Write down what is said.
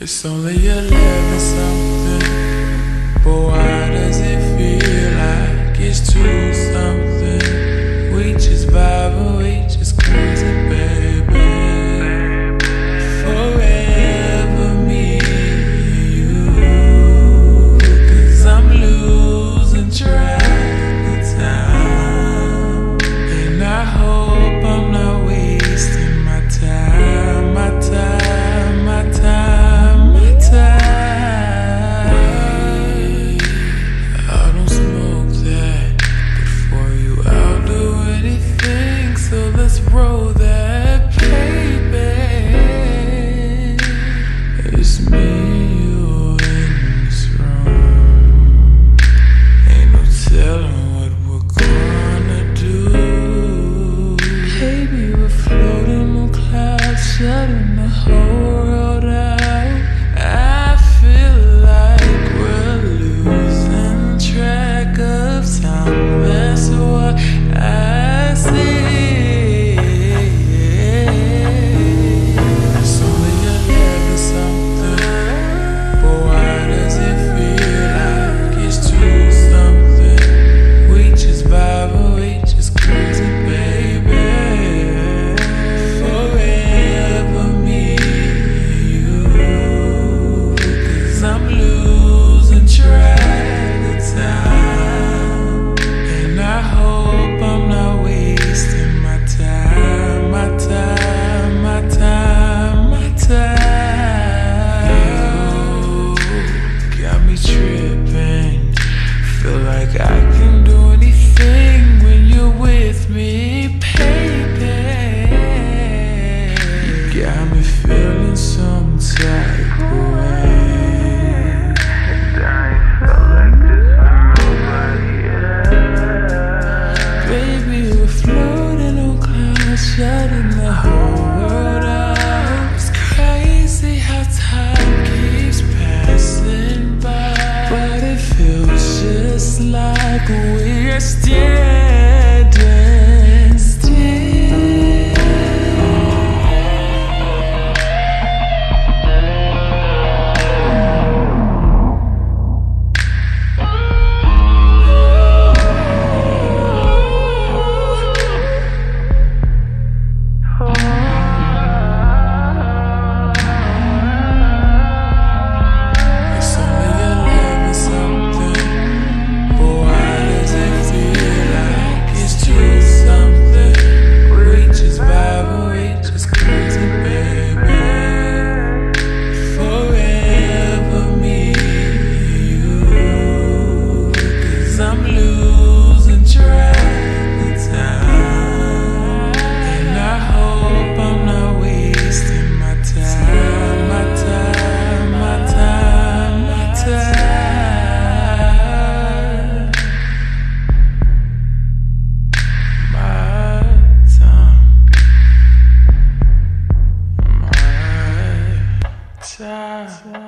It's only 11 something grow that tripping. Feel like I can do anything when you're with me. like we're still 行、